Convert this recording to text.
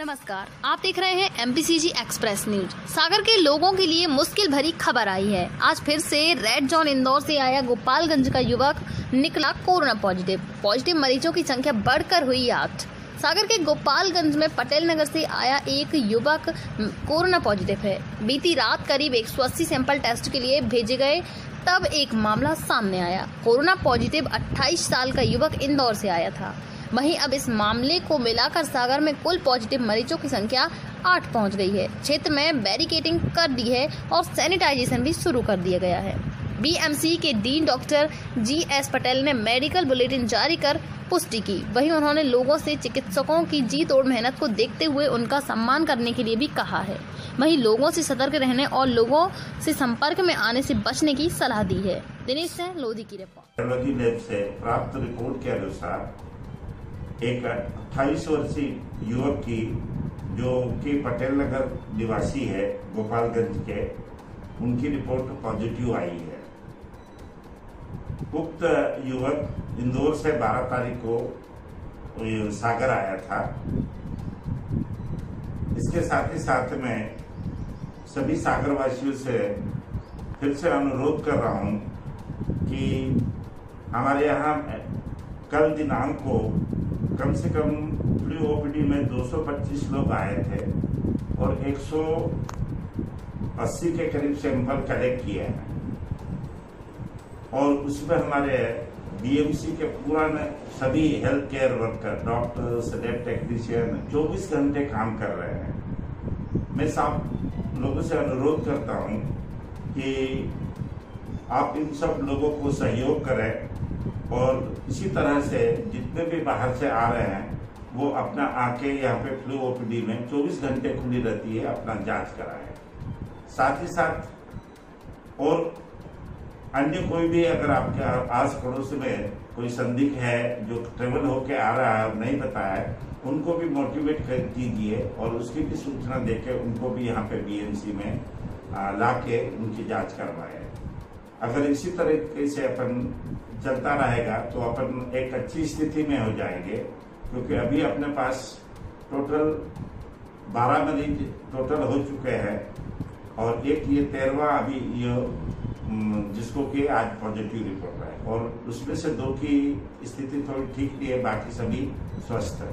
नमस्कार, आप देख रहे हैं एमपीसीजी एक्सप्रेस न्यूज़ सागर के लोगों के लिए मुश्किल भरी खबर आई है। आज फिर से रेड जोन इंदौर से आया गोपालगंज का युवक निकला कोरोना पॉजिटिव पॉजिटिव मरीजों की संख्या बढ़कर हुई आठ। सागर के गोपालगंज में पटेल नगर से आया एक युवक कोरोना पॉजिटिव है। बीती रात करीब 180 सैंपल टेस्ट के लिए भेजे गए, तब एक मामला सामने आया। कोरोना पॉजिटिव 28 साल का युवक इंदौर से आया था। वहीं अब इस मामले को मिलाकर सागर में कुल पॉजिटिव मरीजों की संख्या आठ पहुँच गई है। क्षेत्र में बैरिकेटिंग कर दी है और सैनिटाइजेशन भी शुरू कर दिया गया है। बीएमसी के dean doctor G S Patel ने मेडिकल बुलेटिन जारी कर पुष्टि की। वहीं उन्होंने लोगों से चिकित्सकों की जी तोड़ मेहनत को देखते हुए उनका सम्मान करने के लिए भी कहा है। वहीं लोगों से सतर्क रहने और लोगों से संपर्क में आने से बचने की सलाह दी है। दिनेश सिंह लोधी की रिपोर्ट। से प्राप्त रिपोर्ट के अनुसार एक अट्ठाईस वर्षीय युवक की, जो कि पटेल नगर निवासी है, गोपालगंज के, उनकी रिपोर्ट पॉजिटिव आई है। उक्त युवक इंदौर से 12 तारीख को सागर आया था। इसके साथ ही साथ में सभी सागर वासियों से फिर से अनुरोध कर रहा हूँ कि हमारे यहाँ कल दिनांक को कम से कम फ्लू ओपीडी में 225 लोग आए थे और 180 के करीब सैंपल कलेक्ट किए हैं। और उसमें हमारे बीएमसी के पुराने सभी health care worker doctors lab technician 24 घंटे काम कर रहे हैं। मैं सब लोगों से अनुरोध करता हूँ कि आप इन सब लोगों को सहयोग करें और इसी तरह से जितने भी बाहर से आ रहे हैं, वो अपना आके यहाँ पे फ्लू ओपीडी में 24 घंटे खुली रहती है, अपना जाँच कराएँ। साथ ही साथ और अन्य कोई भी अगर आपके आस पड़ोस में कोई संदिग्ध है जो ट्रेवल होके आ रहा है और नहीं बताया है, उनको भी मोटिवेट कर कीजिए और उसकी भी सूचना देके उनको भी यहाँ पे बीएमसी में ला के उनकी जाँच करवाए। अगर इसी तरीके से अपन चलता रहेगा तो अपन एक अच्छी स्थिति में हो जाएँगे, क्योंकि अभी अपने पास टोटल 12 मरीज़ टोटल हो चुके हैं, और एक ये तेरवा अभी ये जिसको कि आज पॉजिटिव रिपोर्ट है, और उसमें से दो की स्थिति थोड़ी ठीक थी है, बाकी सभी स्वस्थ है।